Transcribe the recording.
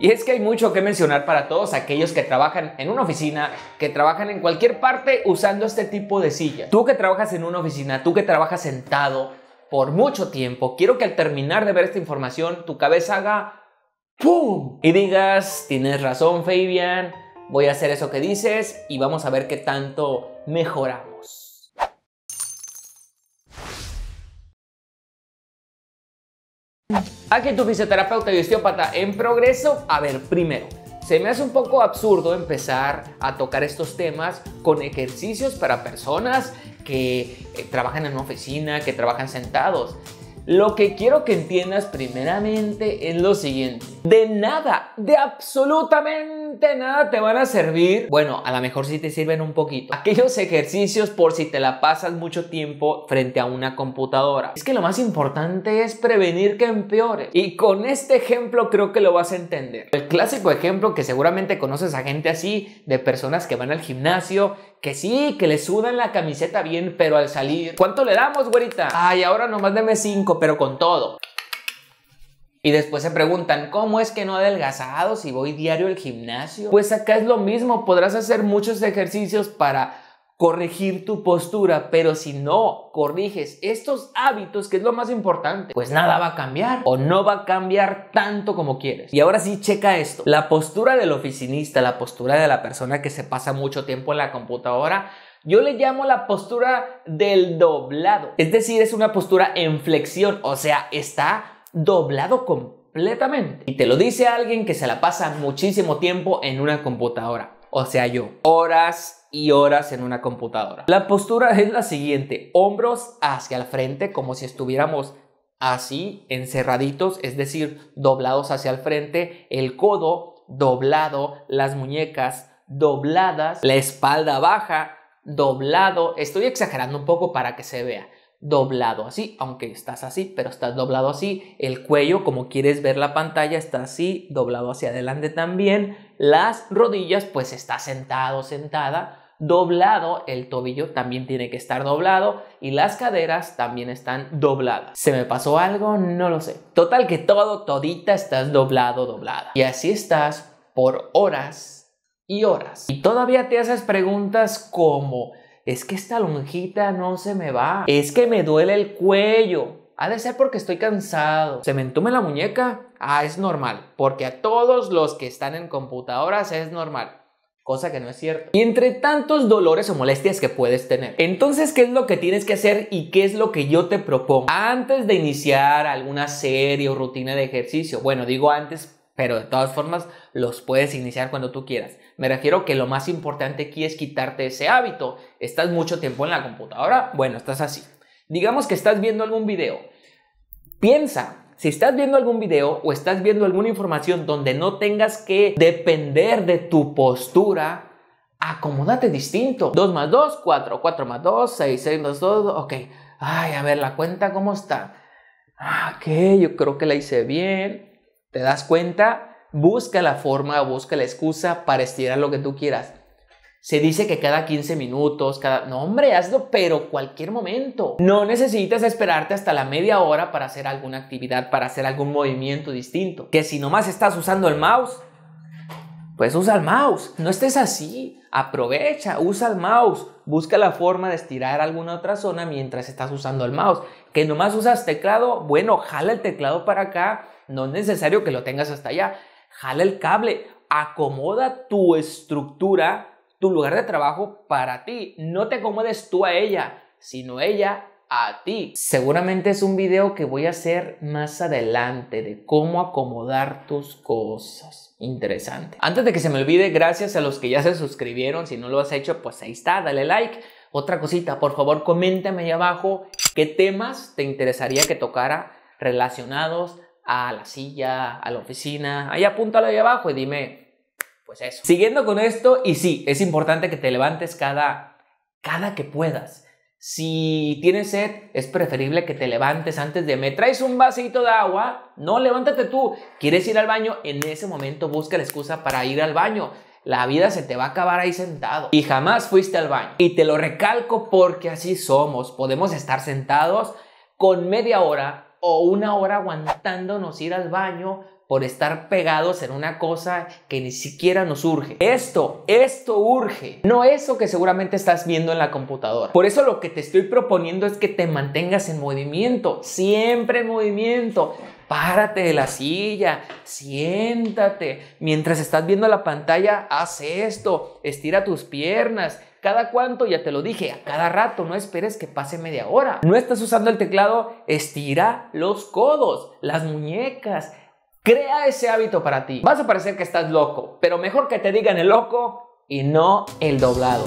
Y es que hay mucho que mencionar para todos aquellos que trabajan en una oficina, que trabajan en cualquier parte usando este tipo de silla. Tú que trabajas en una oficina, tú que trabajas sentado por mucho tiempo, quiero que al terminar de ver esta información tu cabeza haga ¡pum! Y digas, tienes razón Fabian, voy a hacer eso que dices y vamos a ver qué tanto mejoramos. Aquí tu fisioterapeuta y osteópata en progreso. A ver, primero, se me hace un poco absurdo empezar a tocar estos temas con ejercicios para personas que eh, trabajan en una oficina, que trabajan sentados. Lo que quiero que entiendas primeramente es lo siguiente. De nada, de absolutamente nada te van a servir. Bueno, a lo mejor sí te sirven un poquito. Aquellos ejercicios por si te la pasas mucho tiempo frente a una computadora. Es que lo más importante es prevenir que empeore. Y con este ejemplo creo que lo vas a entender. El clásico ejemplo que seguramente conoces a gente así, de personas que van al gimnasio que sí, que le sudan la camiseta bien, pero al salir, ¿cuánto le damos, güerita? Ay, ahora nomás deme cinco, pero con todo. Y después se preguntan, ¿cómo es que no adelgazado si voy diario al gimnasio? Pues acá es lo mismo, podrás hacer muchos ejercicios para corregir tu postura, pero si no corriges estos hábitos, que es lo más importante, pues nada va a cambiar o no va a cambiar tanto como quieres. Y ahora sí, checa esto. La postura del oficinista, la postura de la persona que se pasa mucho tiempo en la computadora, yo le llamo la postura del doblado. Es decir, es una postura en flexión, o sea, está doblado completamente. Y te lo dice alguien que se la pasa muchísimo tiempo en una computadora. O sea, yo. Horas y horas en una computadora. La postura es la siguiente, hombros hacia el frente como si estuviéramos así, encerraditos, es decir, doblados hacia el frente, el codo doblado, las muñecas dobladas, la espalda baja, doblado, estoy exagerando un poco para que se vea, doblado así, aunque estás así, pero estás doblado así, el cuello como quieres ver la pantalla está así, doblado hacia adelante también, las rodillas pues está sentado, sentada, doblado, el tobillo también tiene que estar doblado y las caderas también están dobladas. ¿Se me pasó algo? No lo sé. Total que todo, todita estás doblado, doblada. Y así estás por horas y horas. Y todavía te haces preguntas como, es que esta lonjita no se me va, es que me duele el cuello. Ha de ser porque estoy cansado. ¿Se me entume la muñeca? Ah, es normal, porque a todos los que están en computadoras es normal cosa que no es cierto. Y entre tantos dolores o molestias que puedes tener. Entonces, ¿qué es lo que tienes que hacer y qué es lo que yo te propongo? Antes de iniciar alguna serie o rutina de ejercicio, bueno, digo antes, pero de todas formas los puedes iniciar cuando tú quieras. Me refiero que lo más importante aquí es quitarte ese hábito. ¿Estás mucho tiempo en la computadora? Bueno, estás así. Digamos que estás viendo algún video. Piensa, si estás viendo algún video o estás viendo alguna información donde no tengas que depender de tu postura, acomódate distinto. 2 más 2, 4, 4 más 2, 6, 6 más 2, ok. Ay, a ver, la cuenta, ¿cómo está? Ah, ok, yo creo que la hice bien. ¿Te das cuenta? Busca la forma, busca la excusa para estirar lo que tú quieras. Se dice que cada 15 minutos, cada... No, hombre, hazlo, pero cualquier momento. No necesitas esperarte hasta la media hora para hacer alguna actividad, para hacer algún movimiento distinto. Que si nomás estás usando el mouse, pues usa el mouse. No estés así. Aprovecha, usa el mouse. Busca la forma de estirar alguna otra zona mientras estás usando el mouse. Que nomás usas teclado, bueno, jala el teclado para acá. No es necesario que lo tengas hasta allá. Jala el cable. Acomoda tu estructura tu lugar de trabajo para ti. No te acomodes tú a ella, sino ella a ti. Seguramente es un video que voy a hacer más adelante de cómo acomodar tus cosas. Interesante. Antes de que se me olvide, gracias a los que ya se suscribieron. Si no lo has hecho, pues ahí está, dale like. Otra cosita, por favor, coméntame ahí abajo qué temas te interesaría que tocara relacionados a la silla, a la oficina. Ahí apúntalo ahí abajo y dime pues eso. Siguiendo con esto, y sí, es importante que te levantes cada, cada que puedas. Si tienes sed, es preferible que te levantes antes de me traes un vasito de agua. No, levántate tú. ¿Quieres ir al baño? En ese momento busca la excusa para ir al baño. La vida se te va a acabar ahí sentado. Y jamás fuiste al baño. Y te lo recalco porque así somos. Podemos estar sentados con media hora o una hora aguantándonos ir al baño por estar pegados en una cosa que ni siquiera nos urge. Esto, esto urge, no eso que seguramente estás viendo en la computadora. Por eso lo que te estoy proponiendo es que te mantengas en movimiento, siempre en movimiento. Párate de la silla, siéntate. Mientras estás viendo la pantalla, haz esto, estira tus piernas, ¿Cada cuánto? Ya te lo dije, a cada rato, no esperes que pase media hora. No estás usando el teclado, estira los codos, las muñecas, Crea ese hábito para ti. Vas a parecer que estás loco, pero mejor que te digan el loco y no el doblado.